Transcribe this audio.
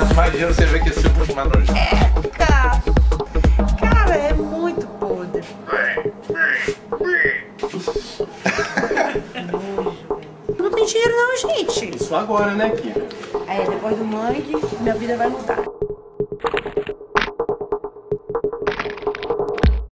tivesse mais dinheiro, você vê que ser um pouco mais nojento. Cara, cara, é muito podre. Não tem dinheiro não, gente. Isso agora, né, Kira? É, depois do mangue, minha vida vai mudar.